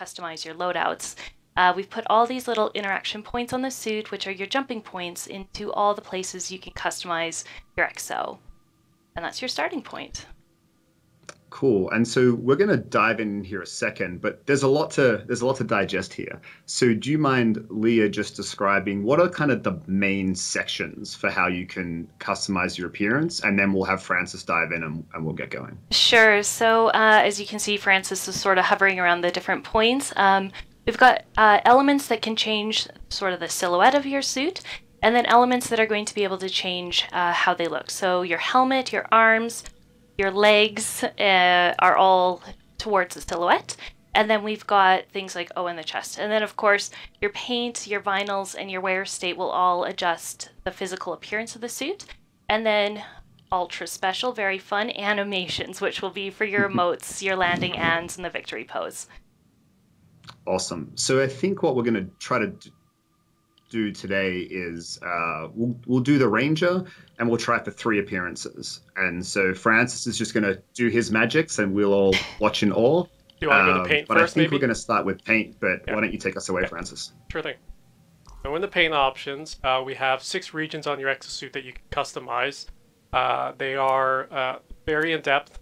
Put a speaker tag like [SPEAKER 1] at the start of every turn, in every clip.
[SPEAKER 1] customize your loadouts. Uh, we've put all these little interaction points on the suit, which are your jumping points, into all the places you can customize your exo. And that's your starting point.
[SPEAKER 2] Cool. And so we're going to dive in here a second, but there's a lot to there's a lot to digest here. So do you mind, Leah, just describing what are kind of the main sections for how you can customize your appearance, and then we'll have Francis dive in and, and we'll get going.
[SPEAKER 1] Sure. So uh, as you can see, Francis is sort of hovering around the different points. Um, we've got uh, elements that can change sort of the silhouette of your suit, and then elements that are going to be able to change uh, how they look. So your helmet, your arms your legs uh, are all towards the silhouette. And then we've got things like O in the chest. And then, of course, your paint, your vinyls, and your wear state will all adjust the physical appearance of the suit. And then ultra special, very fun animations, which will be for your emotes, your landing ands, and the victory pose.
[SPEAKER 2] Awesome. So I think what we're going to try to do today is uh, we'll, we'll do the Ranger and we'll try for three appearances. And so Francis is just going to do his magics and we'll all watch in awe.
[SPEAKER 3] Do you want to go to um, paint
[SPEAKER 2] but
[SPEAKER 3] first?
[SPEAKER 2] But I think
[SPEAKER 3] maybe?
[SPEAKER 2] we're going to start with paint, but yeah. why don't you take us away,
[SPEAKER 3] yeah.
[SPEAKER 2] Francis?
[SPEAKER 3] Sure thing. So in the paint options, uh, we have six regions on your exosuit that you can customize. Uh, they are uh, very in depth.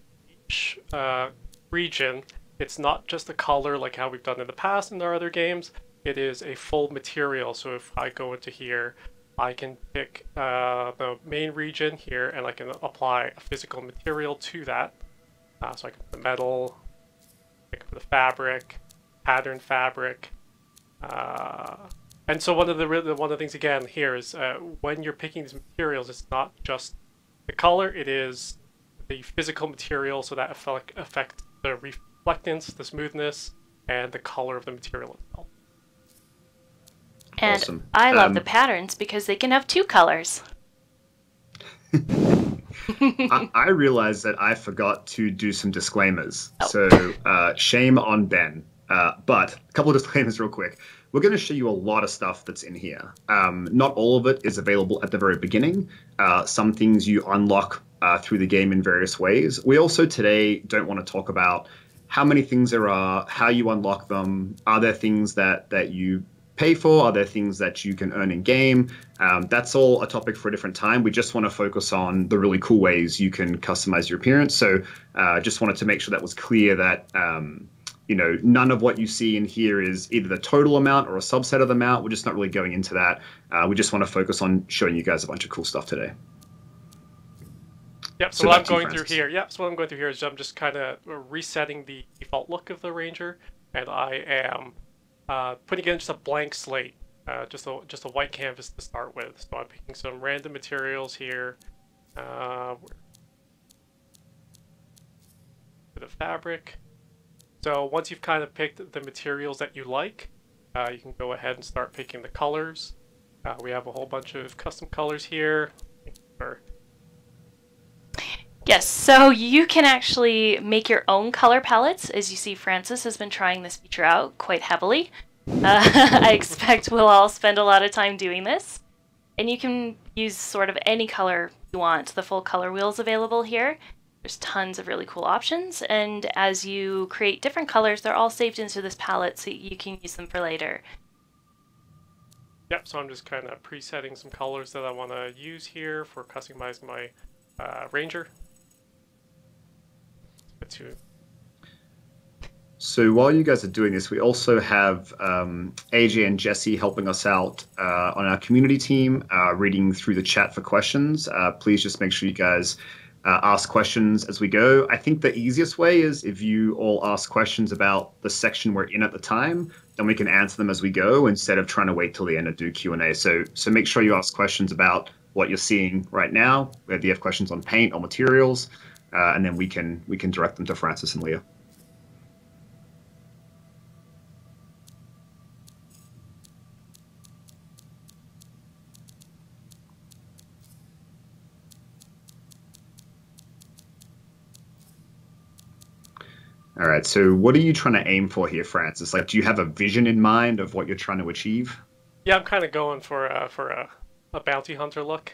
[SPEAKER 3] Each uh, region, it's not just a color like how we've done in the past in our other games it is a full material. So if I go into here, I can pick uh, the main region here and I can apply a physical material to that. Uh, so I can put the metal, pick up the fabric, pattern fabric. Uh, and so one of the one of the things again here is uh, when you're picking these materials, it's not just the color; it is the physical material, so that affect, affects the reflectance, the smoothness, and the color of the material itself.
[SPEAKER 1] And
[SPEAKER 2] awesome.
[SPEAKER 1] I love
[SPEAKER 2] um,
[SPEAKER 1] the patterns because they can have two colors.
[SPEAKER 2] I, I realized that I forgot to do some disclaimers.
[SPEAKER 1] Oh.
[SPEAKER 2] So uh, shame on Ben. Uh, but a couple of disclaimers real quick. We're going to show you a lot of stuff that's in here. Um, not all of it is available at the very beginning. Uh, some things you unlock uh, through the game in various ways. We also today don't want to talk about how many things there are, how you unlock them. Are there things that that you pay for? Are there things that you can earn in game? Um, that's all a topic for a different time. We just want to focus on the really cool ways you can customize your appearance. So, uh, just wanted to make sure that was clear that. Um, you know, none of what you see in here is either the total amount or a subset of the amount. We're just not really going into that. Uh, we just want to focus on showing you guys a bunch of cool stuff today.
[SPEAKER 3] Yep. So, so what I'm going through here, yep. So what I'm going through here is I'm just kind of resetting the default look of the Ranger, and I am uh, putting in just a blank slate, uh, just a just a white canvas to start with. So I'm picking some random materials here. Uh, bit of fabric. So once you've kind of picked the materials that you like, uh, you can go ahead and start picking the colors. Uh, we have a whole bunch of custom colors here. For
[SPEAKER 1] Yes, so you can actually make your own color palettes. As you see, Francis has been trying this feature out quite heavily. Uh, I expect we'll all spend a lot of time doing this. And you can use sort of any color you want. The full color wheel is available here. There's tons of really cool options, and as you create different colors, they're all saved into this palette so you can use them for later.
[SPEAKER 3] Yep, so I'm just kind of presetting some colors that I want to use here for customizing my uh, Ranger
[SPEAKER 2] so while you guys are doing this, we also have um, AJ and Jesse helping us out uh, on our community team, uh, reading through the chat for questions. Uh, please just make sure you guys uh, ask questions as we go. I think the easiest way is if you all ask questions about the section we're in at the time, then we can answer them as we go instead of trying to wait till the end to do Q and A. So so make sure you ask questions about what you're seeing right now. You have questions on paint or materials uh, and then we can we can direct them to Francis and Leah. All right. So, what are you trying to aim for here, Francis? Like, do you have a vision in mind of what you're trying to achieve?
[SPEAKER 3] Yeah, I'm kind of going for a, for a, a bounty hunter look.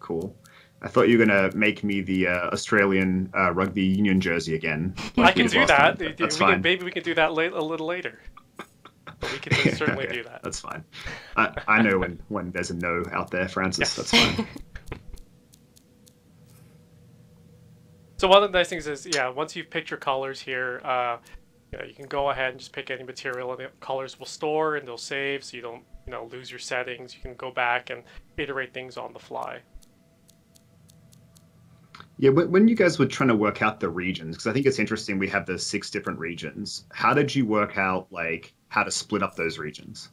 [SPEAKER 2] Cool. I thought you were gonna make me the uh, Australian uh, rugby union jersey again.
[SPEAKER 3] I can do that.
[SPEAKER 2] That's
[SPEAKER 3] We
[SPEAKER 2] fine.
[SPEAKER 3] Can, maybe we can do that late, a little later. But we can certainly
[SPEAKER 2] Okay,
[SPEAKER 3] do that.
[SPEAKER 2] That's fine. I, I know when, when there's a no out there, Francis.
[SPEAKER 3] Yes.
[SPEAKER 2] That's fine.
[SPEAKER 3] So one of the nice things is, yeah, once you've picked your colors here, uh, you know, you can go ahead and just pick any material, and the colors will store and they'll save, so you don't, you know, lose your settings. You can go back and iterate things on the fly.
[SPEAKER 2] Yeah, when you guys were trying to work out the regions, because I think it's interesting, we have the six different regions. How did you work out like how to split up those regions?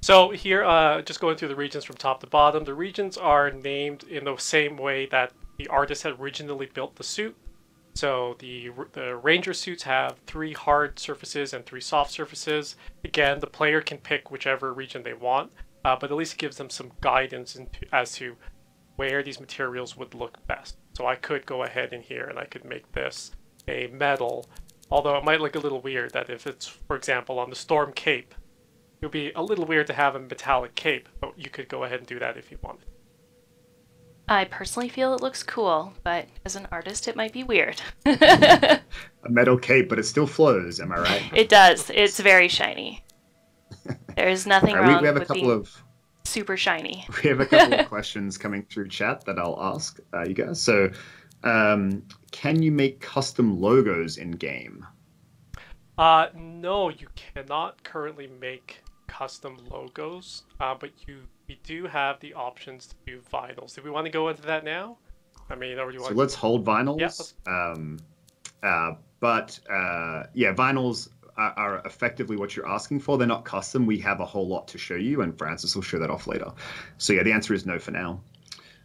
[SPEAKER 3] So here, uh, just going through the regions from top to bottom, the regions are named in the same way that the artist had originally built the suit. So the the ranger suits have three hard surfaces and three soft surfaces. Again, the player can pick whichever region they want, uh, but at least it gives them some guidance as to where these materials would look best. So I could go ahead in here and I could make this a metal, although it might look a little weird that if it's, for example, on the Storm Cape, it would be a little weird to have a metallic cape, but you could go ahead and do that if you wanted.
[SPEAKER 1] I personally feel it looks cool, but as an artist, it might be weird.
[SPEAKER 2] A metal cape, but it still flows. Am I right?
[SPEAKER 1] it does. It's very shiny. There's nothing
[SPEAKER 2] All right, we,
[SPEAKER 1] wrong
[SPEAKER 2] we have a couple
[SPEAKER 1] being
[SPEAKER 2] of
[SPEAKER 1] super shiny.
[SPEAKER 2] we have a couple of questions coming through chat that I'll ask uh, you guys. So, um, can you make custom logos in game?
[SPEAKER 3] Uh, no, you cannot currently make custom logos, uh, but you we do have the options to do vinyls. Do we want to go into that now? I mean, or do you
[SPEAKER 2] So
[SPEAKER 3] want?
[SPEAKER 2] let's hold vinyls.
[SPEAKER 3] Yeah, let's-
[SPEAKER 2] Um, uh, but uh, yeah, vinyls are, are effectively what you're asking for. They're not custom. We have a whole lot to show you, and Francis will show that off later. So yeah, the answer is no for now.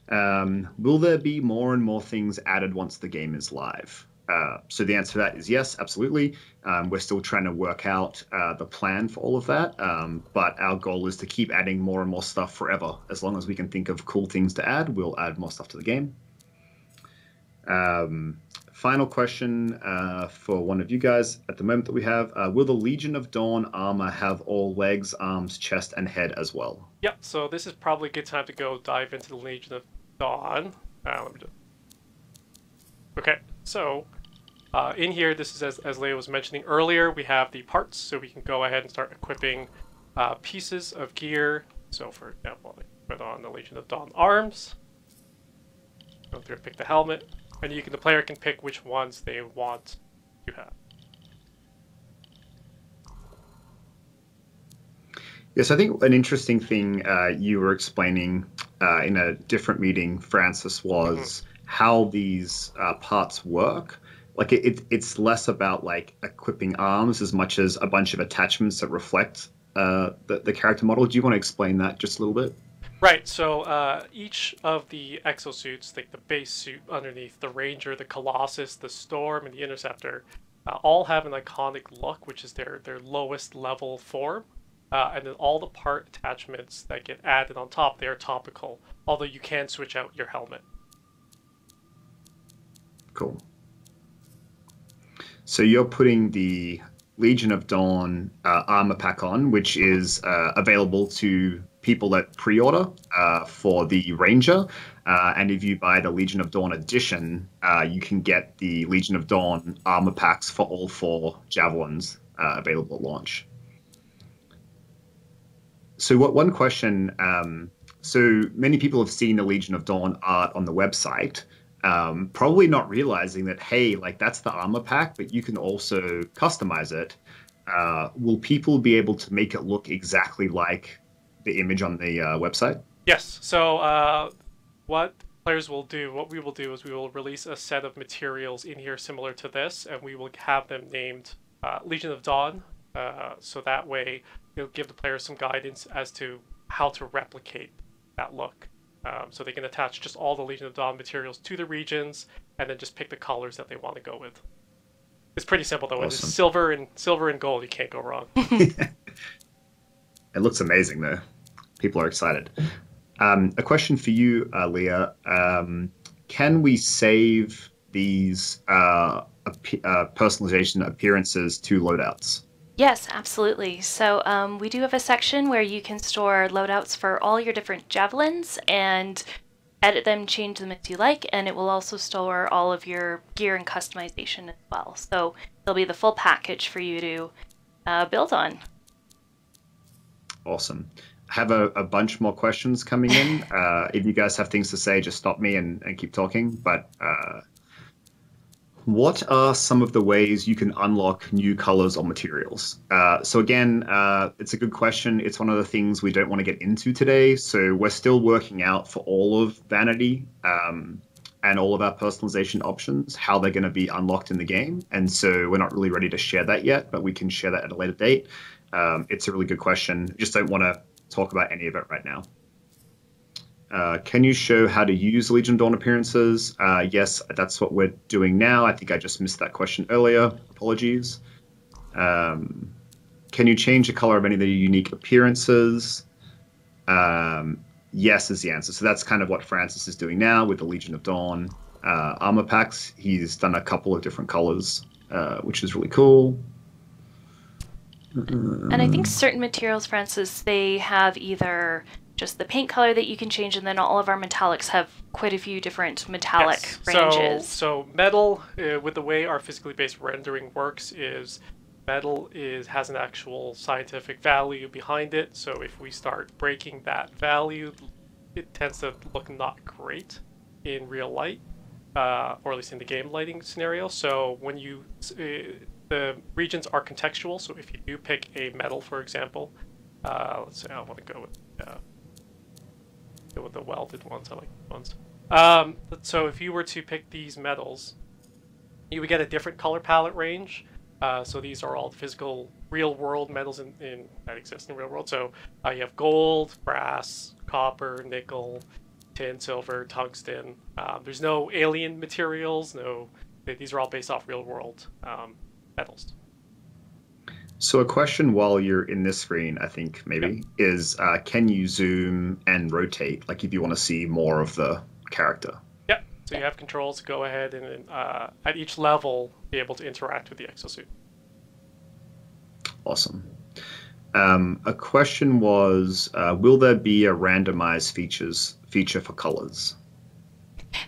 [SPEAKER 2] Um, will there be more and more things added once the game is live? Uh, so the answer to that is yes, absolutely. Um, we're still trying to work out uh, the plan for all of that, um, but our goal is to keep adding more and more stuff forever. As long as we can think of cool things to add, we'll add more stuff to the game. Um, final question uh, for one of you guys at the moment that we have: uh, Will the Legion of Dawn armor have all legs, arms, chest, and head as well?
[SPEAKER 3] Yep. So this is probably a good time to go dive into the Legion of Dawn. Uh, just... Okay. So uh, in here, this is as as Leia was mentioning earlier. We have the parts, so we can go ahead and start equipping uh, pieces of gear. So for example, put on the Legion of Dawn arms. Go through and pick the helmet, and you can the player can pick which ones they want to have.
[SPEAKER 2] Yes, I think an interesting thing uh, you were explaining uh, in a different meeting, Francis, was how these uh, parts work. Like it, it, it's less about like equipping arms as much as a bunch of attachments that reflect uh, the, the character model. Do you want to explain that just a little bit?
[SPEAKER 3] Right, so uh, each of the exosuits, like the base suit underneath, the Ranger, the Colossus, the Storm, and the Interceptor, uh, all have an iconic look, which is their, their lowest level form. Uh, and then all the part attachments that get added on top, they are topical, although you can switch out your helmet.
[SPEAKER 2] Cool. So you're putting the Legion of Dawn uh, armor pack on, which is uh, available to people that pre-order uh, for the Ranger. Uh, and if you buy the Legion of Dawn edition, uh, you can get the Legion of Dawn armor packs for all four javelins uh, available at launch. So, what one question? Um, so many people have seen the Legion of Dawn art on the website um, probably not realizing that hey like that's the armor pack but you can also customize it uh, will people be able to make it look exactly like the image on the uh, website
[SPEAKER 3] Yes. So uh, what players will do, what we will do is we will release a set of materials in here similar to this, and we will have them named uh, Legion of Dawn. Uh, so that way, it'll give the players some guidance as to how to replicate that look. Um, so they can attach just all the Legion of Dawn materials to the regions, and then just pick the colors that they want to go with. It's pretty simple though. It's silver and silver and gold. You can't go wrong.
[SPEAKER 2] it looks amazing though people are excited um, a question for you uh, leah um, can we save these uh, ap- uh, personalization appearances to loadouts
[SPEAKER 1] Yes, absolutely. So um, we do have a section where you can store loadouts for all your different javelins, and edit them, change them as you like, and it will also store all of your gear and customization as well. So it'll be the full package for you to uh, build on.
[SPEAKER 2] Awesome. Have a, a bunch more questions coming in. Uh, if you guys have things to say, just stop me and, and keep talking. But uh, what are some of the ways you can unlock new colors or materials? Uh, so again, uh, it's a good question. It's one of the things we don't want to get into today. So we're still working out for all of Vanity um, and all of our personalization options, how they're going to be unlocked in the game. And so we're not really ready to share that yet, but we can share that at a later date. Um, it's a really good question. Just don't want to talk about any of it right now. Uh, can you show how to use Legion Dawn appearances? Uh, yes, that's what we're doing now. I think I just missed that question earlier. Apologies. Um, can you change the color of any of the unique appearances? Um, yes is the answer. So that's kind of what Francis is doing now with the Legion of Dawn uh, armor packs. He's done a couple of different colors, uh, which is really cool.
[SPEAKER 1] And I think certain materials, Francis, they have either just the paint color that you can change, and then all of our metallics have quite a few different metallic
[SPEAKER 3] Yes.
[SPEAKER 1] ranges.
[SPEAKER 3] So, so metal, uh, with the way our physically based rendering works, is metal is has an actual scientific value behind it. So if we start breaking that value, it tends to look not great in real light, uh, or at least in the game lighting scenario. So when you uh, the regions are contextual. So if you do pick a metal, for example, uh, let's say I want to go with uh, go with the welded ones. I like ones. Um, so if you were to pick these metals, you would get a different color palette range. Uh, so these are all physical, real-world metals in, in that exist in the real world. So uh, you have gold, brass, copper, nickel, tin, silver, tungsten. Um, there's no alien materials. No, these are all based off real-world um, metals.
[SPEAKER 2] So a question while you're in this screen, I think maybe is uh, can you zoom and rotate? Like if you want to see more of the character.
[SPEAKER 3] Yeah. So you have controls to go ahead and uh, at each level be able to interact with the exosuit.
[SPEAKER 2] Awesome. Um, a question was, uh, will there be a randomized features feature for colors?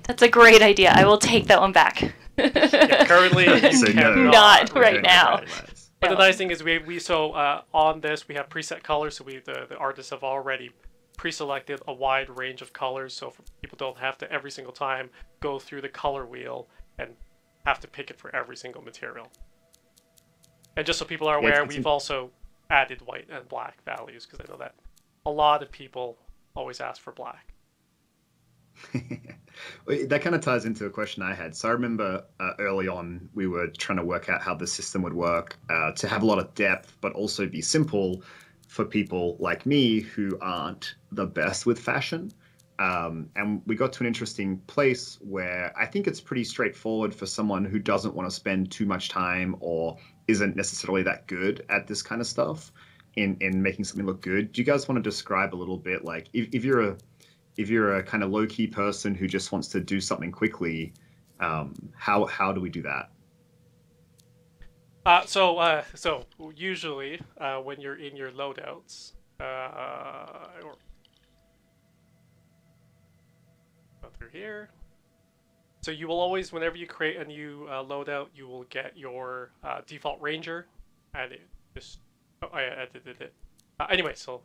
[SPEAKER 1] That's a great idea. I will take that one back.
[SPEAKER 3] Yeah, currently,
[SPEAKER 2] So
[SPEAKER 3] cannot.
[SPEAKER 1] Not right now.
[SPEAKER 2] randomize.
[SPEAKER 3] But the nice thing is we we so uh, on this we have preset colors, so we the, the artists have already pre-selected a wide range of colors, so for, people don't have to every single time go through the color wheel and have to pick it for every single material. And just so people are
[SPEAKER 2] Yeah,
[SPEAKER 3] aware,
[SPEAKER 2] it's-
[SPEAKER 3] we've also added white and black values because I know that a lot of people always ask for black.
[SPEAKER 2] That kind of ties into a question I had. So I remember uh, early on we were trying to work out how the system would work uh, to have a lot of depth, but also be simple for people like me who aren't the best with fashion. Um, and we got to an interesting place where I think it's pretty straightforward for someone who doesn't want to spend too much time or isn't necessarily that good at this kind of stuff in in making something look good. Do you guys want to describe a little bit like if, if you're a if you're a kind of low key person who just wants to do something quickly, um, how how do we do that?
[SPEAKER 3] Uh, so, uh, so usually uh, when you're in your loadouts, uh, or go through here. So you will always, whenever you create a new uh, loadout, you will get your uh, default ranger, and it just oh, I edited it. Anyway, so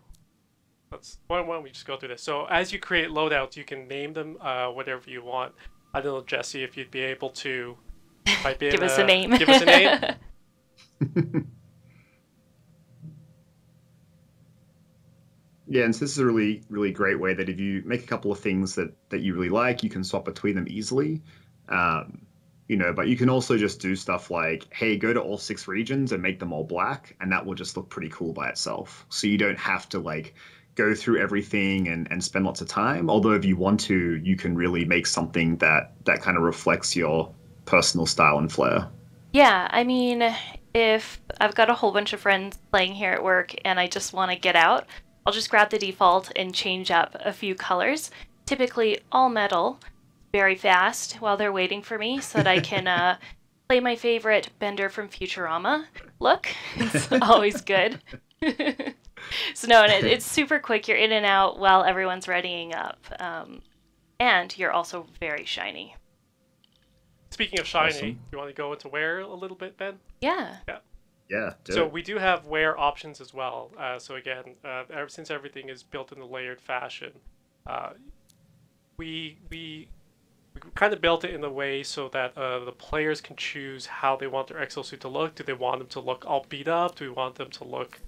[SPEAKER 3] let's why why don't we just go through this? So as you create loadouts, you can name them uh, whatever you want. I don't know, Jesse, if you'd be able to type in,
[SPEAKER 1] Give us
[SPEAKER 3] uh,
[SPEAKER 1] a name.
[SPEAKER 3] Give us a name.
[SPEAKER 2] Yeah, and so this is a really really great way that if you make a couple of things that that you really like, you can swap between them easily. Um, you know, but you can also just do stuff like, hey, go to all six regions and make them all black, and that will just look pretty cool by itself. So you don't have to like go through everything and, and spend lots of time. Although if you want to, you can really make something that that kind of reflects your personal style and flair.
[SPEAKER 1] Yeah, I mean, if I've got a whole bunch of friends playing here at work and I just want to get out, I'll just grab the default and change up a few colors. Typically all metal, very fast while they're waiting for me so that I can uh, play my favorite Bender from Futurama look. It's always good. so no, and it, it's super quick. You're in and out while everyone's readying up. Um, and you're also very shiny.
[SPEAKER 3] Speaking of shiny,
[SPEAKER 2] Awesome.
[SPEAKER 3] you want to go into wear a little bit, Ben?
[SPEAKER 1] Yeah.
[SPEAKER 2] Yeah. Do
[SPEAKER 3] So
[SPEAKER 2] it.
[SPEAKER 3] we do have wear options as well. Uh, so again, uh, ever, since everything is built in a layered fashion, uh, we we we kind of built it in a way so that uh, the players can choose how they want their exosuit to look. Do they want them to look all beat up? Do we want them to look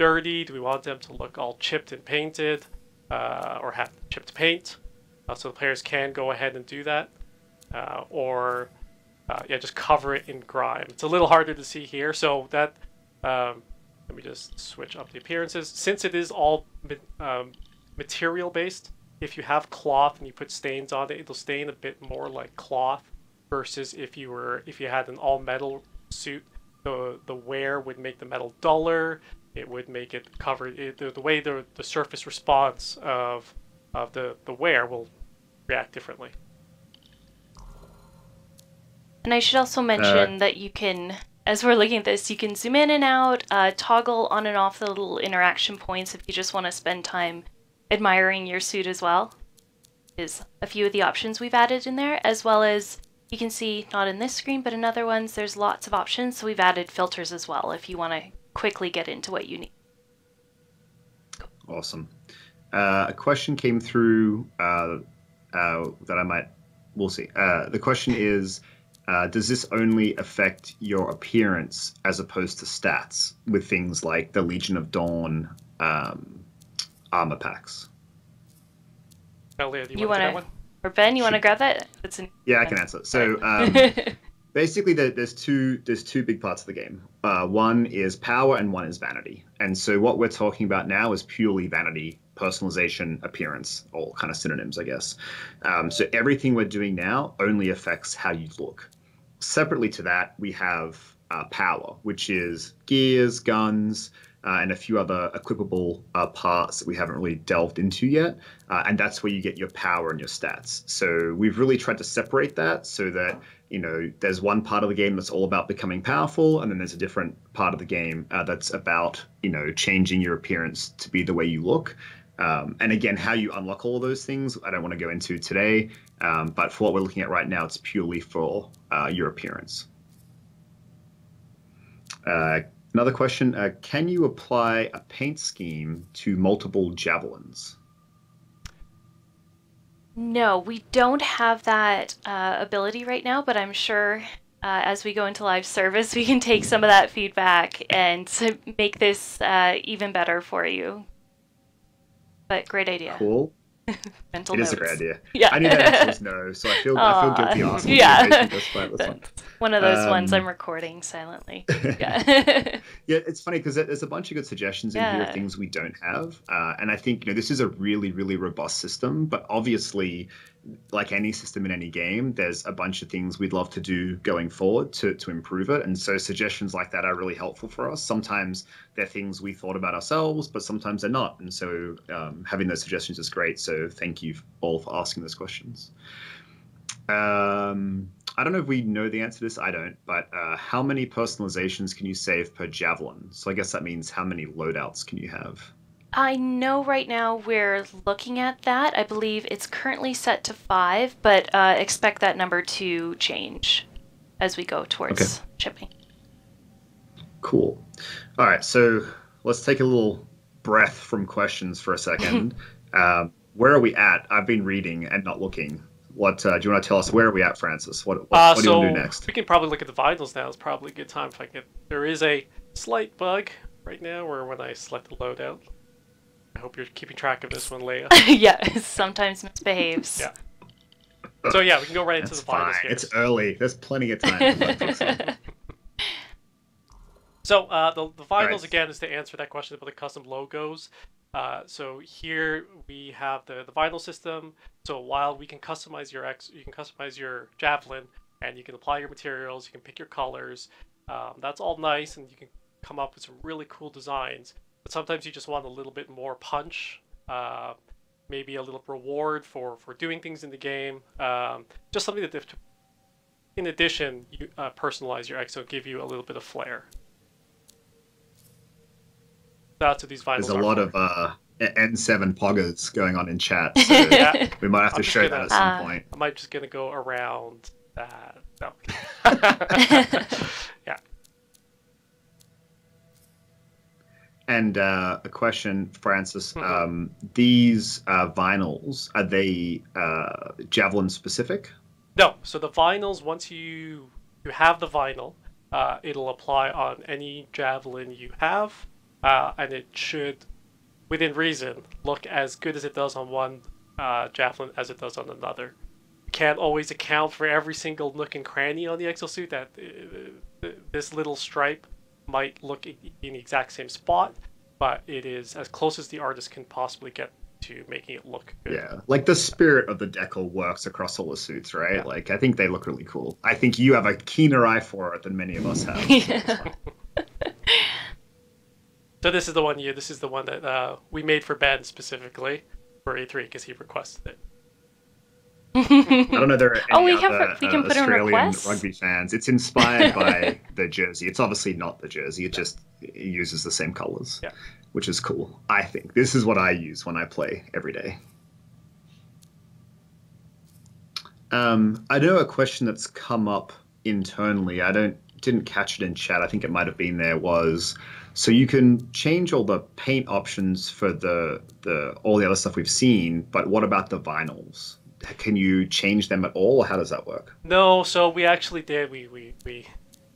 [SPEAKER 3] dirty? Do we want them to look all chipped and painted, uh, or have chipped paint? Uh, so the players can go ahead and do that, uh, or uh, yeah, just cover it in grime. It's a little harder to see here, so that um, let me just switch up the appearances. Since it is all um, material based, if you have cloth and you put stains on it, it'll stain a bit more like cloth versus if you were if you had an all metal suit, the the wear would make the metal duller. It would make it cover it, the, the way the the surface response of of the the wear will react differently.
[SPEAKER 1] And I should also mention that you can, as we're looking at this, you can zoom in and out, uh, toggle on and off the little interaction points if you just want to spend time admiring your suit as well. Is a few of the options we've added in there, as well as you can see, not in this screen, but in other ones, there's lots of options. So we've added filters as well if you want to quickly get into what you need.
[SPEAKER 2] Awesome. Uh, a question came through uh, uh, that I might. We'll see. Uh, the question is uh, Does this only affect your appearance as opposed to stats with things like the Legion of Dawn um, armor packs?
[SPEAKER 3] Elia, you,
[SPEAKER 1] You
[SPEAKER 3] want to take
[SPEAKER 1] wanna-
[SPEAKER 3] that one?
[SPEAKER 1] Or Ben, you want to grab that? That's an
[SPEAKER 2] Yeah, I can answer. So um, basically there, there's two there's two big parts of the game. Uh, one is power and one is vanity. And so what we're talking about now is purely vanity personalization appearance all kind of synonyms i guess. Um, so everything we're doing now only affects how you look. Separately to that we have uh, power which is gears guns uh, and a few other equipable uh, parts that we haven't really delved into yet. Uh, and that's where you get your power and your stats. So we've really tried to separate that so that, you know, there's one part of the game that's all about becoming powerful, and then there's a different part of the game uh, that's about, you know, changing your appearance to be the way you look. Um, and again, how you unlock all those things, I don't want to go into today. Um, but for what we're looking at right now, it's purely for uh, your appearance. Another question: uh, Can you apply a paint scheme to multiple javelins?
[SPEAKER 1] No, we don't have that uh, ability right now, but I'm sure uh, as we go into live service, we can take some of that feedback and to make this uh, even better for you. But great idea.
[SPEAKER 2] Cool.
[SPEAKER 1] Mental notes.
[SPEAKER 2] It is a great idea.
[SPEAKER 1] Yeah.
[SPEAKER 2] I knew that answer was no, so I feel I feel guilty asking.
[SPEAKER 1] yeah.
[SPEAKER 2] you to take this, but that's fine.
[SPEAKER 1] One of those ones
[SPEAKER 2] Um,
[SPEAKER 1] I'm recording silently. Yeah.
[SPEAKER 2] Yeah, it's funny because there's a bunch of good suggestions in here
[SPEAKER 1] Yeah.
[SPEAKER 2] of things we don't have, uh, and I think you know this is a really, really robust system. But obviously, like any system in any game, there's a bunch of things we'd love to do going forward to to improve it. And so suggestions like that are really helpful for us. Sometimes they're things we thought about ourselves, but sometimes they're not. And so um, having those suggestions is great. So thank you all for asking those questions. Um, I don't know if we know the answer to this. I don't. But uh, how many personalizations can you save per javelin? So I guess that means how many loadouts can you have?
[SPEAKER 1] I know right now we're looking at that. I believe it's currently set to five, but uh, expect that number to change as we go towards
[SPEAKER 2] Okay.
[SPEAKER 1] shipping.
[SPEAKER 2] Cool. All right. So let's take a little breath from questions for a second. um, where are we at? I've been reading and not looking. What uh, do you want to tell us? Where are we at, Francis? What, what,
[SPEAKER 3] Uh,
[SPEAKER 2] what do you want to do next?
[SPEAKER 3] we can probably look at the vinyls now. It's probably a good time if I get. There is a slight bug right now where when I select the loadout. I hope you're keeping track of this one, Leia.
[SPEAKER 1] yeah, sometimes misbehaves.
[SPEAKER 3] Yeah. so yeah, we can go right into
[SPEAKER 2] That's
[SPEAKER 3] the vinyls
[SPEAKER 2] fine.
[SPEAKER 3] here.
[SPEAKER 2] It's early. There's plenty of time.
[SPEAKER 3] So uh, the the vinyls
[SPEAKER 2] Right.
[SPEAKER 3] again is to answer that question about the custom logos. Uh, so here we have the the vinyl system. So while we can customize your X, you can customize your javelin, and you can apply your materials. You can pick your colors. Um, that's all nice, and you can come up with some really cool designs. But sometimes you just want a little bit more punch. Uh, maybe a little reward for for doing things in the game. Um, just something that, in addition, you uh, personalize your exo, give you a little bit of flair. That's what these vinyls
[SPEAKER 2] There's a lot
[SPEAKER 3] for.
[SPEAKER 2] of uh, N7 poggers going on in chat. So
[SPEAKER 3] Yeah.
[SPEAKER 2] we might have to show
[SPEAKER 3] gonna-
[SPEAKER 2] that at some
[SPEAKER 1] Ah.
[SPEAKER 2] point.
[SPEAKER 3] I might just gonna go around that. No. yeah.
[SPEAKER 2] And uh, a question, Francis.
[SPEAKER 3] Mhm.
[SPEAKER 2] Um, these uh, vinyls are they uh, javelin specific?
[SPEAKER 3] No. So the vinyls, once you you have the vinyl, uh, it'll apply on any javelin you have, uh, and it should, within reason, look as good as it does on one uh, javelin as it does on another. You can't always account for every single nook and cranny on the exosuit. That uh, this little stripe might look in the exact same spot, but it is as close as the artist can possibly get to making it look good.
[SPEAKER 2] Yeah, like the spirit of the decal works across all the suits, right?
[SPEAKER 3] Yeah.
[SPEAKER 2] Like I think they look really cool. I think you have a keener eye for it than many of us have.
[SPEAKER 1] Yeah.
[SPEAKER 3] So this is the one you. This is the one that uh, we made for Ben specifically for A3 because he requested it.
[SPEAKER 2] I don't know there are any
[SPEAKER 1] Oh, we have-
[SPEAKER 2] other
[SPEAKER 1] we can
[SPEAKER 2] uh,
[SPEAKER 1] put in
[SPEAKER 2] Australian
[SPEAKER 1] requests?
[SPEAKER 2] rugby fans. It's inspired by the jersey. It's obviously not the jersey. It just it uses the same colors,
[SPEAKER 3] Yeah.
[SPEAKER 2] which is cool. I think this is what I use when I play every day. Um, I know a question that's come up internally. I don't didn't catch it in chat. I think it might have been there. Was so you can change all the paint options for the the all the other stuff we've seen, but what about the vinyls? Can you change them at all, or how does that work?
[SPEAKER 3] No, so we actually did. We we, we,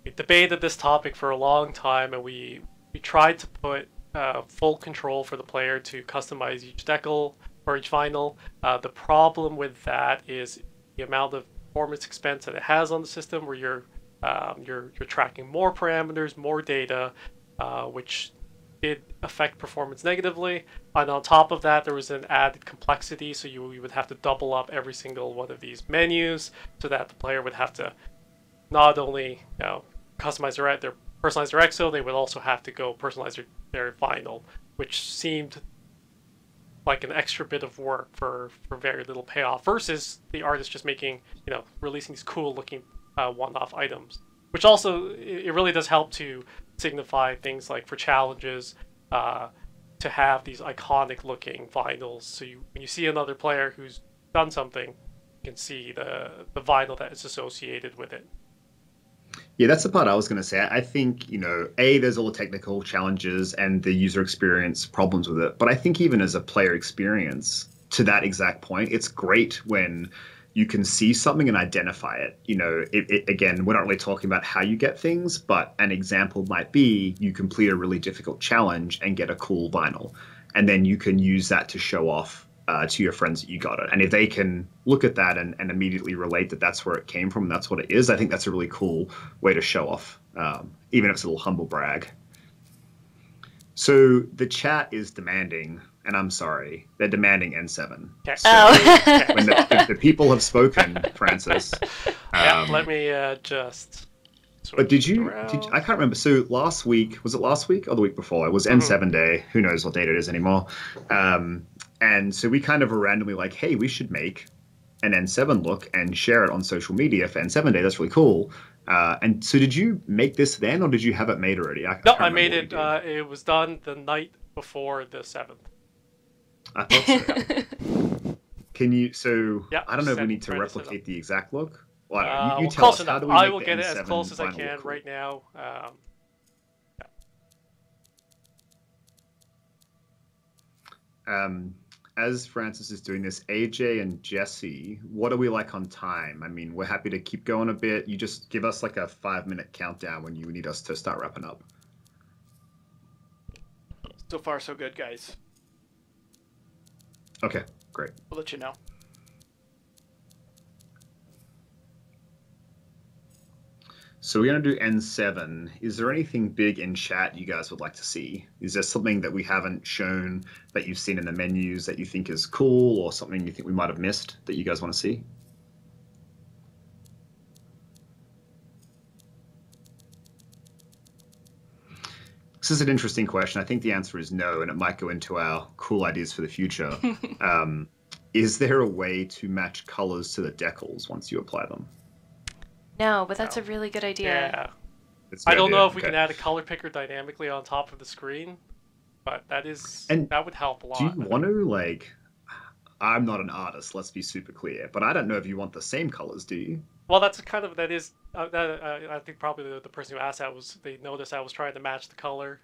[SPEAKER 3] we debated this topic for a long time, and we we tried to put uh, full control for the player to customize each decal or each vinyl. Uh, the problem with that is the amount of performance expense that it has on the system, where you're um, you're you're tracking more parameters, more data, uh, which did affect performance negatively. And on top of that, there was an added complexity, so you, you would have to double up every single one of these menus, so that the player would have to not only you know customize their their personalize their exo, they would also have to go personalize their, their vinyl, which seemed like an extra bit of work for for very little payoff versus the artist just making you know releasing these cool looking uh, one-off items which also it, really does help to signify things like for challenges uh, to have these iconic looking vinyls so you when you see another player who's done something you can see the the vinyl that is associated with it
[SPEAKER 2] Yeah, that's the part I was going to say. I think, you know, A, there's all the technical challenges and the user experience problems with it. But I think even as a player experience, to that exact point, it's great when you can see something and identify it. You know, it, it, again, we're not really talking about how you get things, but an example might be you complete a really difficult challenge and get a cool vinyl. And then you can use that to show off uh, to your friends that you got it. And if they can look at that and, and immediately relate that that's where it came from that's what it is, I think that's a really cool way to show off, um, even if it's a little humble brag. So the chat is demanding, and I'm sorry, they're demanding N7.
[SPEAKER 3] Okay.
[SPEAKER 2] So
[SPEAKER 1] Oh.
[SPEAKER 2] when the, the, the people have spoken, Francis.
[SPEAKER 3] yeah
[SPEAKER 2] um,
[SPEAKER 3] let me uh, just
[SPEAKER 2] But did you?
[SPEAKER 3] around.
[SPEAKER 2] Did, I can't remember. So last week was it last week or the week before? It was
[SPEAKER 3] Mhm.
[SPEAKER 2] N7 day. Who knows what date it is anymore? Um, and so we kind of were randomly like, hey, we should make an N7 look and share it on social media for N7 day. That's really cool. Uh, and so did you make this then, or did you have it made already? I,
[SPEAKER 3] no
[SPEAKER 2] can't
[SPEAKER 3] i made it uh, it was done the night before the 7th
[SPEAKER 2] I thought so. Can you? So
[SPEAKER 3] Yeah,
[SPEAKER 2] I don't know if we need to
[SPEAKER 3] try to set
[SPEAKER 2] replicate the exact look. Well, I.
[SPEAKER 3] Uh,
[SPEAKER 2] you, you
[SPEAKER 3] well,
[SPEAKER 2] tell us.
[SPEAKER 3] enough.
[SPEAKER 2] How do we
[SPEAKER 3] I
[SPEAKER 2] make
[SPEAKER 3] will
[SPEAKER 2] the
[SPEAKER 3] get it as
[SPEAKER 2] N7
[SPEAKER 3] close as I can
[SPEAKER 2] look cool?
[SPEAKER 3] right now. Um,
[SPEAKER 2] um, as Francis is doing this, AJ and Jesse, what are we like on time? I mean, we're happy to keep going a bit. You just give us like a five minute countdown when you need us to start wrapping up.
[SPEAKER 4] So far, so good, guys.
[SPEAKER 2] Okay, great.
[SPEAKER 4] We'll let you know.
[SPEAKER 2] So we're going to do N7. Is there anything big in chat you guys would like to see? Is there something that we haven't shown that you've seen in the menus that you think is cool or something you think we might have missed that you guys want to see? This is an interesting question. I think the answer is no, and it might go into our cool ideas for the future. um, is there a way to match colors to the decals once you apply them?
[SPEAKER 1] no, but that's a really good idea.
[SPEAKER 3] yeah.
[SPEAKER 2] It's a
[SPEAKER 3] I
[SPEAKER 2] good
[SPEAKER 3] don't know
[SPEAKER 2] idea.
[SPEAKER 3] if we
[SPEAKER 2] Okay.
[SPEAKER 3] can add a color picker dynamically on top of the screen. but that is
[SPEAKER 2] And
[SPEAKER 3] that would help a lot.
[SPEAKER 2] Do you want to like? I'm not an artist. Let's be super clear. But I don't know if you want the same colors. Do you?
[SPEAKER 3] Well, that's kind of that is uh, that uh, I think probably the, the person who asked that was they noticed I was trying to match the color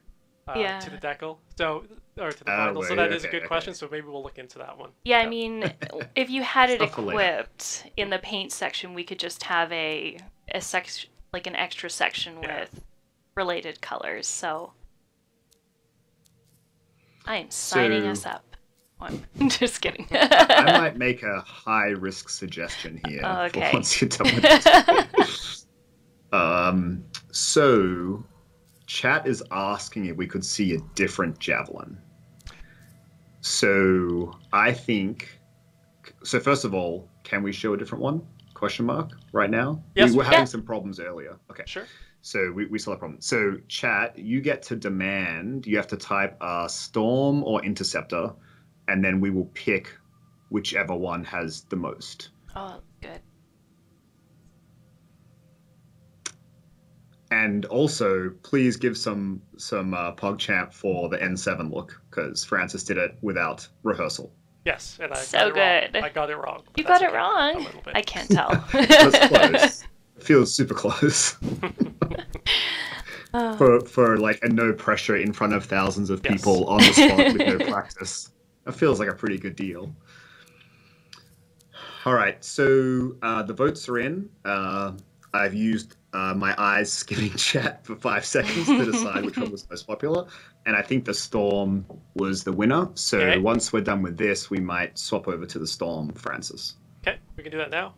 [SPEAKER 3] uh,
[SPEAKER 1] Yeah.
[SPEAKER 3] to the decal, so or to the
[SPEAKER 2] Oh,
[SPEAKER 3] vinyl. So
[SPEAKER 2] wait,
[SPEAKER 3] that is a
[SPEAKER 2] okay,
[SPEAKER 3] good question. So maybe we'll look into that one.
[SPEAKER 1] Yeah, I mean, if you had it
[SPEAKER 2] Stuff for later.
[SPEAKER 1] equipped in the paint section, we could just have a a section like an extra section
[SPEAKER 3] Yeah.
[SPEAKER 1] with related colors. So I am signing
[SPEAKER 2] So-
[SPEAKER 1] us up. I'm just kidding.
[SPEAKER 2] I might make a high risk suggestion here.
[SPEAKER 1] Okay.
[SPEAKER 2] Once you're done with um. So, chat is asking if we could see a different javelin. So I think. So first of all, can we show a different one? Question mark. Right now.
[SPEAKER 3] Yes,
[SPEAKER 2] We were having
[SPEAKER 1] can.
[SPEAKER 2] some problems earlier. Okay.
[SPEAKER 3] Sure.
[SPEAKER 2] So we, we still have problems. So chat, you get to demand, you have to type a storm or interceptor, and then we will pick whichever one has the most.
[SPEAKER 1] oh, good.
[SPEAKER 2] And also, please give some some uh, PogChamp for the N7 look, because Francis did it without rehearsal.
[SPEAKER 3] Yes, and I
[SPEAKER 1] So
[SPEAKER 3] got it
[SPEAKER 1] good.
[SPEAKER 3] wrong. I got it wrong.
[SPEAKER 1] You got it
[SPEAKER 3] okay. A
[SPEAKER 1] wrong.
[SPEAKER 3] little bit.
[SPEAKER 1] I can't tell.
[SPEAKER 2] That's close. Feels super close.
[SPEAKER 1] Oh.
[SPEAKER 2] for for like a no pressure in front of thousands of
[SPEAKER 3] Yes.
[SPEAKER 2] people on the spot with no practice. That feels like a pretty good deal. All right, so uh, the votes are in. Uh, I've used uh, my eyes skimming chat for five seconds to decide which one was most popular, and I think the storm was the winner. So
[SPEAKER 3] Okay.
[SPEAKER 2] once we're done with this, we might swap over to the storm, Francis.
[SPEAKER 3] Okay, we can do that now.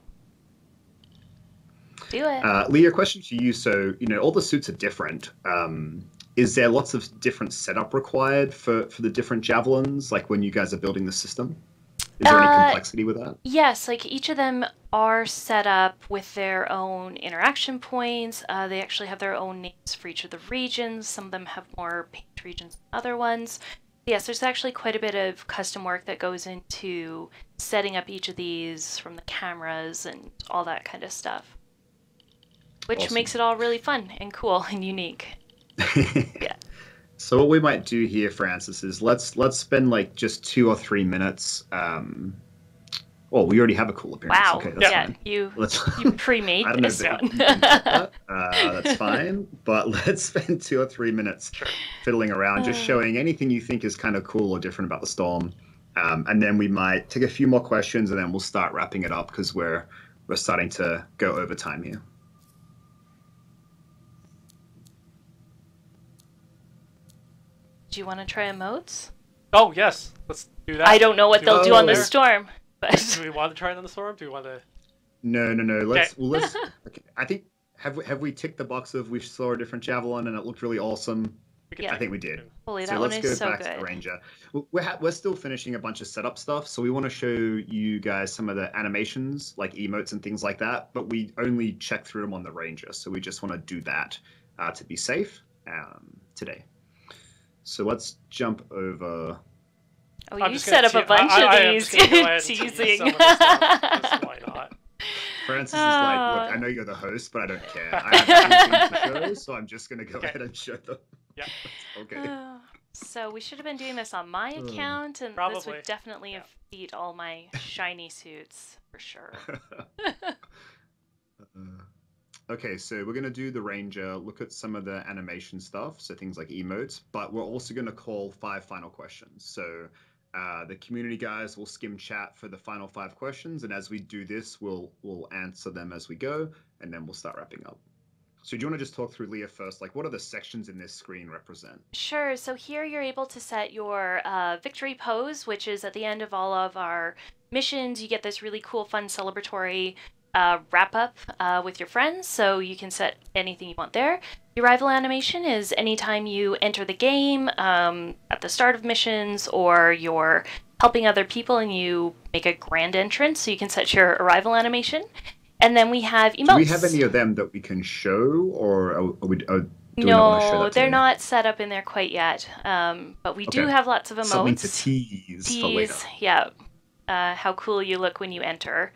[SPEAKER 1] Do it.
[SPEAKER 2] Uh, Lee, a question to you. So, you know, all the suits are different. Um, is there lots of different setup required for, for the different javelins, like when you guys are building the system? Is there any
[SPEAKER 1] Uh,
[SPEAKER 2] complexity with that?
[SPEAKER 1] Yes, like each of them are set up with their own interaction points. Uh, they actually have their own names for each of the regions. Some of them have more paint regions than other ones. Yes, there's actually quite a bit of custom work that goes into setting up each of these from the cameras and all that kind of stuff. Which
[SPEAKER 2] Awesome.
[SPEAKER 1] makes it all really fun and cool and unique. Yeah.
[SPEAKER 2] So what we might do here, Francis, is let's let's spend like just two or three minutes. Um, oh, we already have a cool appearance.
[SPEAKER 1] Wow.
[SPEAKER 2] Okay, that's
[SPEAKER 1] yeah,
[SPEAKER 2] fine.
[SPEAKER 1] you
[SPEAKER 2] Let's.
[SPEAKER 1] you pre-made
[SPEAKER 2] know
[SPEAKER 1] this one.
[SPEAKER 2] you can do that. Uh, that's fine, but let's spend two or three minutes fiddling around, just
[SPEAKER 1] Uh.
[SPEAKER 2] showing anything you think is kind of cool or different about the storm, um, and then we might take a few more questions, and then we'll start wrapping it up because we're we're starting to go over time here.
[SPEAKER 1] Do you want to try emotes?
[SPEAKER 3] Oh yes, let's do that.
[SPEAKER 1] I don't know what
[SPEAKER 3] Do
[SPEAKER 1] they'll
[SPEAKER 3] we
[SPEAKER 1] do on the storm, but
[SPEAKER 3] Do we want to try it on the storm? Do we want to?
[SPEAKER 2] No, no, no. Let's
[SPEAKER 3] Okay.
[SPEAKER 2] well, let's. Okay. I think have we have we ticked the box of we saw a different javelin and it looked really awesome.
[SPEAKER 1] Yeah.
[SPEAKER 2] I think we did.
[SPEAKER 1] holy,
[SPEAKER 2] so
[SPEAKER 1] that
[SPEAKER 2] let's
[SPEAKER 1] one
[SPEAKER 2] go
[SPEAKER 1] so
[SPEAKER 2] back to the
[SPEAKER 1] good.
[SPEAKER 2] ranger. We're ha- we're still finishing a bunch of setup stuff, so we want to show you guys some of the animations, like emotes and things like that. But we only check through them on the ranger, so we just want to do that uh, to be safe um, today. So let's jump over.
[SPEAKER 1] Oh,
[SPEAKER 3] I'm
[SPEAKER 1] you set up a bunch
[SPEAKER 3] I- I- I
[SPEAKER 1] of these.
[SPEAKER 3] just gonna go ahead and tease
[SPEAKER 1] Teasing.
[SPEAKER 3] some of this stuff, 'cause why not?
[SPEAKER 2] Francis is like, look, I know you're the host, but I don't care. I have everything to show, so I'm just gonna go
[SPEAKER 3] Okay.
[SPEAKER 2] ahead and show them.
[SPEAKER 3] Yeah.
[SPEAKER 2] okay.
[SPEAKER 1] so we should have been doing this on my
[SPEAKER 2] Hmm.
[SPEAKER 1] account, and this would definitely
[SPEAKER 3] Yeah.
[SPEAKER 1] have beat all my shiny suits for sure.
[SPEAKER 2] Okay, so we're going to do the ranger, look at some of the animation stuff, so things like emotes, but we're also going to call five final questions. So uh, the community guys will skim chat for the final five questions, and as we do this, we'll we'll answer them as we go, and then we'll start wrapping up. So do you want to just talk through Leah first? Like, what are the sections in this screen represent?
[SPEAKER 1] Sure. So here you're able to set your uh, victory pose, which is at the end of all of our missions. You get this really cool, fun, celebratory uh, wrap up uh, with your friends. So you can set anything you want there. Your arrival animation is anytime you enter the game um, at the start of missions or you're helping other people and you make a grand entrance. So you can set your arrival animation. And then we have emotes.
[SPEAKER 2] Do we have any of them that we can show, or are we, are, do we not want to show
[SPEAKER 1] No, they're not set up in there quite yet. Um, but we do have lots of emotes.
[SPEAKER 2] Something to tease, for later.
[SPEAKER 1] Tease, yeah. Uh, how cool you look when you enter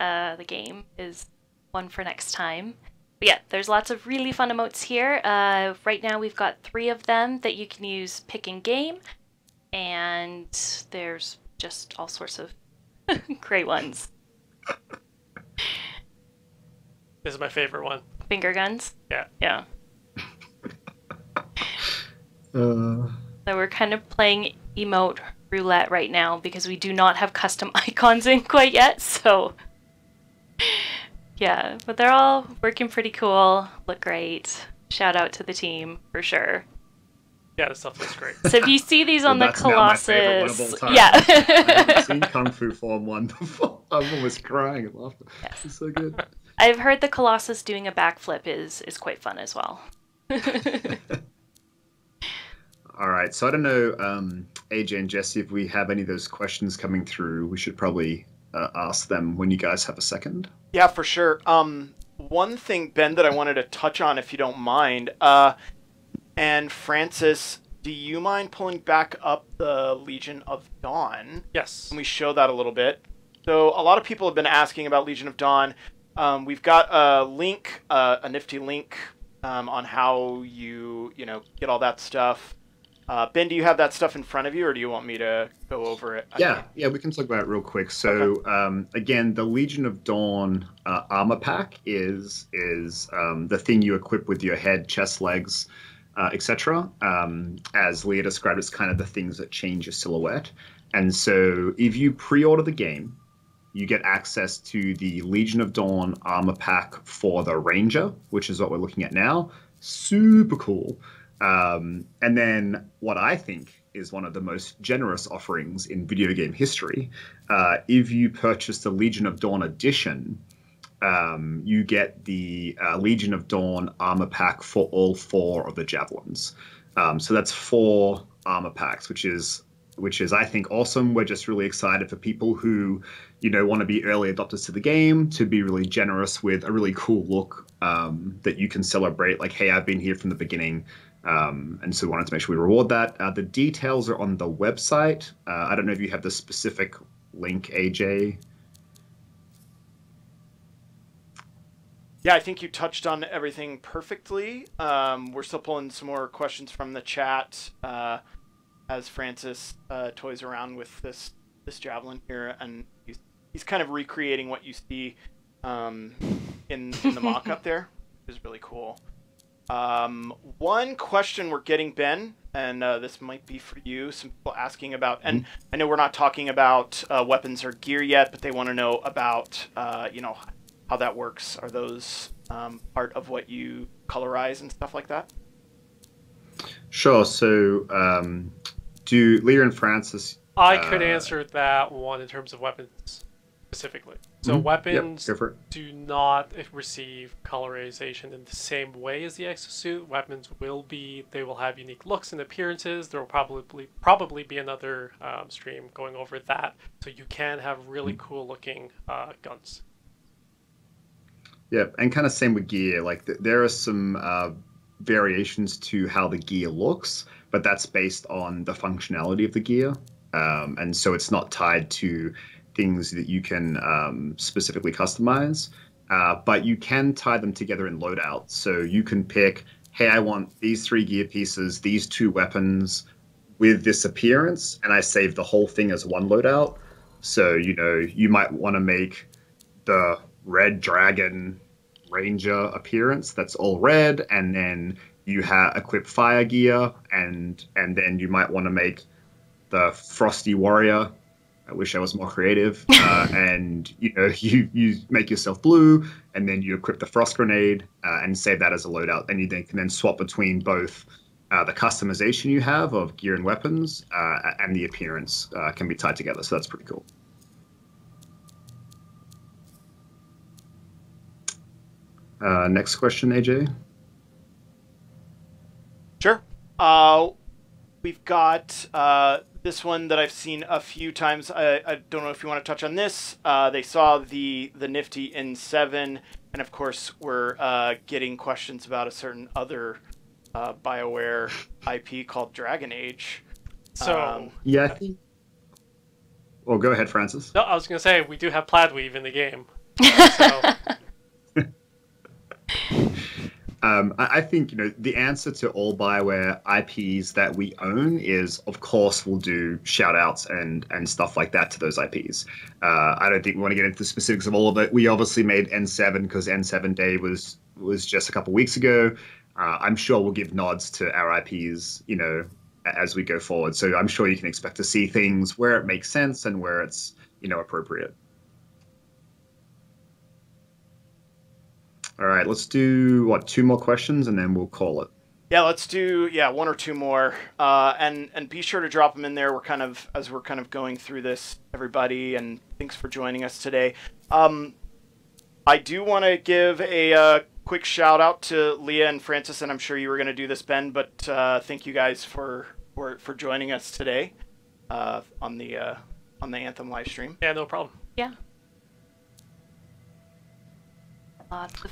[SPEAKER 1] uh, the game is one for next time. but yeah, there's lots of really fun emotes here. Uh, right now we've got three of them that you can use pick in game, and there's just all sorts of great ones.
[SPEAKER 3] This is my favorite one.
[SPEAKER 1] Finger guns.
[SPEAKER 3] Yeah.
[SPEAKER 1] Yeah.
[SPEAKER 2] Uh,
[SPEAKER 1] So we're kind of playing emote roulette right now because we do not have custom icons in quite yet. So yeah, but they're all working pretty cool. Look great. Shout out to the team for sure.
[SPEAKER 3] Yeah, this stuff looks great.
[SPEAKER 1] So if you see these on
[SPEAKER 2] Well,
[SPEAKER 1] the
[SPEAKER 2] that's now my favorite one of
[SPEAKER 1] Colossus,
[SPEAKER 2] all time. I
[SPEAKER 1] yeah,
[SPEAKER 2] haven't seen Kung Fu Form 1 before. I'm almost crying at laughter.
[SPEAKER 1] Yes.
[SPEAKER 2] It's so good.
[SPEAKER 1] I've heard the Colossus doing a backflip is is quite fun as well.
[SPEAKER 2] All right. So I don't know, um, AJ and Jesse, if we have any of those questions coming through, we should probably uh, ask them when you guys have a second.
[SPEAKER 4] Yeah, for sure. Um, one thing, Ben, that I wanted to touch on, if you don't mind, uh, and Francis, do you mind pulling back up the Legion of Dawn?
[SPEAKER 3] Yes.
[SPEAKER 4] Can we show that a little bit? So a lot of people have been asking about Legion of Dawn. Um, we've got a link, uh, a nifty link um, on how you, you know, get all that stuff. Uh, ben, do you have that stuff in front of you, or do you want me to go over it?
[SPEAKER 2] Yeah, yeah, we can talk about it real quick. So um, again, the Legion of Dawn uh, armor pack is is um, the thing you equip with your head, chest, legs, uh, etc. Um, as Leah described, it's kind of the things that change your silhouette. And so, if you pre-order the game, you get access to the Legion of Dawn armor pack for the Ranger, which is what we're looking at now. Super cool. Um, and then what I think is one of the most generous offerings in video game history. Uh, if you purchase the Legion of Dawn edition, um, you get the uh, Legion of Dawn armor pack for all four of the javelins. Um, so that's four armor packs, which is which is I think awesome. We're just really excited for people who, you know, want to be early adopters to the game to be really generous with a really cool look um, that you can celebrate. Like, hey, I've been here from the beginning. Um, and so we wanted to make sure we reward that. Uh, the details are on the website. Uh, I don't know if you have the specific link, AJ.
[SPEAKER 4] Yeah, I think you touched on everything perfectly. Um, we're still pulling some more questions from the chat uh, as Francis uh, toys around with this this javelin here, and he's, he's kind of recreating what you see um, in in the mock-up there, which is really cool. Um, one question we're getting, Ben, and uh, this might be for you. Some people asking about, and I know we're not talking about uh, weapons or gear yet, but they want to know about, uh, you know, how that works. Are those um, part of what you colorize and stuff like that?
[SPEAKER 2] Sure. So, um, do Leah and Francis?
[SPEAKER 3] I could
[SPEAKER 2] Uh,
[SPEAKER 3] answer that one in terms of weapons specifically. So
[SPEAKER 2] Mhm.
[SPEAKER 3] weapons
[SPEAKER 2] Yep, go for it.
[SPEAKER 3] do not receive colorization in the same way as the exosuit. Weapons will be they will have unique looks and appearances. There will probably probably be another um, stream going over that. So you can have really
[SPEAKER 2] Mm.
[SPEAKER 3] cool looking uh, guns.
[SPEAKER 2] Yeah, and kind of same with gear. Like th- there are some uh, variations to how the gear looks, but that's based on the functionality of the gear, um, and so it's not tied to things that you can um, specifically customize. Uh, but you can tie them together in loadouts. So you can pick, hey, I want these three gear pieces, these two weapons with this appearance, and I save the whole thing as one loadout. So you know you might want to make the red dragon ranger appearance that's all red and then you have equip fire gear and and then you might want to make the frosty warrior i wish i was more creative uh, and you know you you make yourself blue and then you equip the frost grenade uh, and save that as a loadout and you then can then swap between both uh, the customization you have of gear and weapons uh, and the appearance uh, can be tied together so that's pretty cool Uh, next question, AJ.
[SPEAKER 4] Sure. We've got uh, this one that I've seen a few times. I, I don't know if you want to touch on this. Uh, they saw the the nifty N7, and of course, we're uh, getting questions about a certain other uh, Bioware IP called Dragon Age.
[SPEAKER 3] So
[SPEAKER 4] Um,
[SPEAKER 2] Yeah, I think. Well, go ahead, Francis.
[SPEAKER 3] no, I was gonna say we do have Plaidweave in the game. So
[SPEAKER 2] Um, I, I think you know the answer to all Bioware IPs that we own is, of course, we'll do shout outs and and stuff like that to those IPs. Uh, I don't think we want to get into the specifics of all of it. We obviously made N7 because N7 Day was was just a couple weeks ago. Uh, I'm sure we'll give nods to our IPs, you know, as we go forward. So I'm sure you can expect to see things where it makes sense and where it's you know appropriate. All right, let's do what two more questions and then we'll call it.
[SPEAKER 4] Yeah, let's do yeah one or two more, uh, and and be sure to drop them in there. We're kind of as we're kind of going through this, everybody, and thanks for joining us today. Um, I do want to give a uh, quick shout out to Leah and Francis, and I'm sure you were going to do this, Ben, but uh, thank you guys for for, for joining us today uh, on the uh, on the Anthem live stream.
[SPEAKER 3] Yeah, no problem.
[SPEAKER 1] Yeah.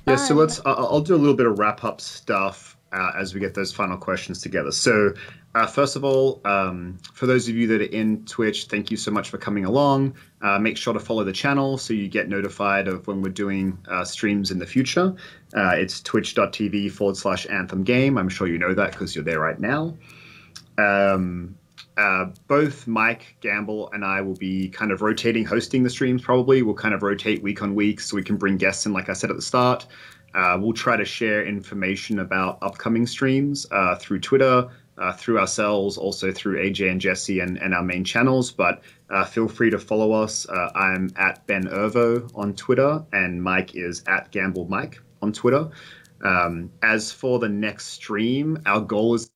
[SPEAKER 2] Yeah, so let's. I'll do a little bit of wrap up stuff uh, as we get those final questions together. So, uh, first of all, um, for those of you that are in Twitch, thank you so much for coming along. Uh, make sure to follow the channel so you get notified of when we're doing uh, streams in the future. Uh, it's twitch.tv forward slash anthem game. I'm sure you know that because you're there right now. Um, uh, both Mike Gamble and I will be kind of rotating hosting the streams. Probably we'll kind of rotate week on week, so we can bring guests in. Like I said at the start, uh, we'll try to share information about upcoming streams uh, through Twitter, uh, through ourselves, also through AJ and Jesse and, and our main channels. But uh, feel free to follow us. I'm at Ben Irvo on Twitter, and Mike is at Gamble Mike on Twitter. Um, as for the next stream, our goal is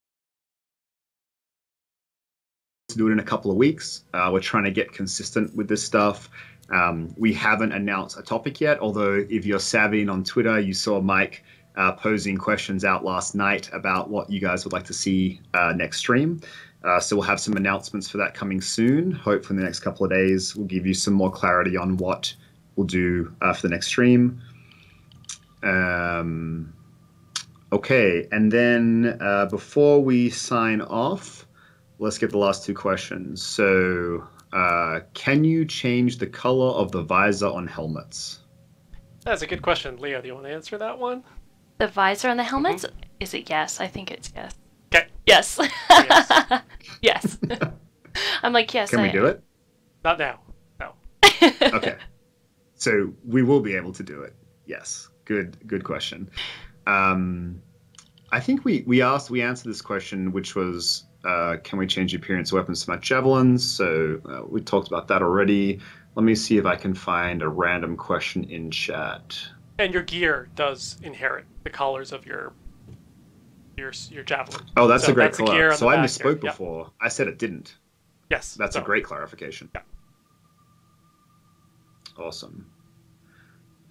[SPEAKER 2] to do it in a couple of weeks. Uh, we're trying to get consistent with this stuff. Um, we haven't announced a topic yet, although if you're savvy on Twitter, you saw Mike uh, posing questions out last night about what you guys would like to see uh, next stream. Uh, so we'll have some announcements for that coming soon. Hopefully, in the next couple of days, we'll give you some more clarity on what we'll do uh, for the next stream. Um, okay, and then uh, before we sign off, let's get the last two questions. So, uh, can you change the color of the visor on helmets?
[SPEAKER 3] That's a good question. Leo, do you want to answer that one?
[SPEAKER 1] the visor on the helmets.
[SPEAKER 2] Mm-hmm.
[SPEAKER 1] Is it yes? I think it's yes.
[SPEAKER 3] Okay.
[SPEAKER 1] Yes.
[SPEAKER 3] Yes.
[SPEAKER 1] yes. I'm like yes.
[SPEAKER 2] Can
[SPEAKER 1] I
[SPEAKER 2] we do it?
[SPEAKER 3] Not now. No.
[SPEAKER 2] Okay. so we will be able to do it. Yes. Good. Good question. Um, I think we we asked we answered this question, which was uh, can we change the appearance of weapons to match javelins? So uh, we talked about that already. Let me see if I can find a random question in chat.
[SPEAKER 3] And your gear does inherit the colors of your your your javelin.
[SPEAKER 2] Oh, that's
[SPEAKER 3] So
[SPEAKER 2] a great
[SPEAKER 3] that's
[SPEAKER 2] color. So I misspoke
[SPEAKER 3] here. Yep.
[SPEAKER 2] before. I said it didn't.
[SPEAKER 3] Yes.
[SPEAKER 2] That's a great clarification.
[SPEAKER 3] Yeah.
[SPEAKER 2] Awesome.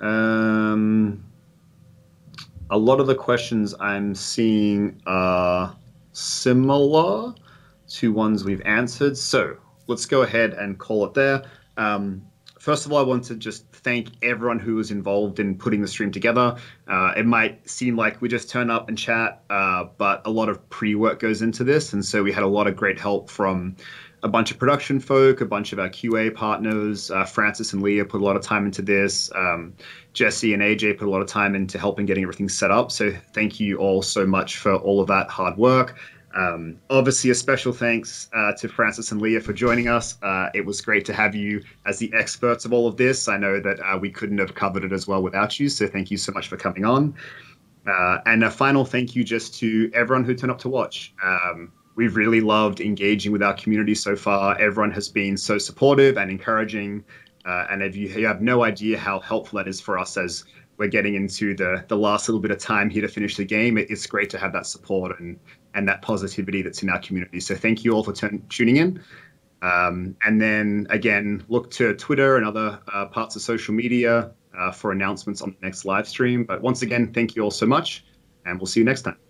[SPEAKER 2] Um, a lot of the questions I'm seeing are similar to ones we've answered. So let's go ahead and call it there. Um, first of all, I want to just thank everyone who was involved in putting the stream together. Uh, it might seem like we just turn up and chat, uh, but a lot of pre work goes into this. And so we had a lot of great help from a bunch of production folk, a bunch of our QA partners. Uh, Francis and Leah put a lot of time into this. Um, Jesse and AJ put a lot of time into helping getting everything set up. So thank you all so much for all of that hard work. Um, obviously, a special thanks uh, to Francis and Leah for joining us. Uh, it was great to have you as the experts of all of this. I know that uh, we couldn't have covered it as well without you. So thank you so much for coming on. Uh, and a final thank you just to everyone who turned up to watch. Um, we've really loved engaging with our community so far. Everyone has been so supportive and encouraging. Uh, and if you, you have no idea how helpful that is for us as we're getting into the, the last little bit of time here to finish the game, it, it's great to have that support and, and that positivity that's in our community. So thank you all for turn, tuning in. Um, and then again, look to Twitter and other uh, parts of social media uh, for announcements on the next live stream. But once again, thank you all so much, and we'll see you next time.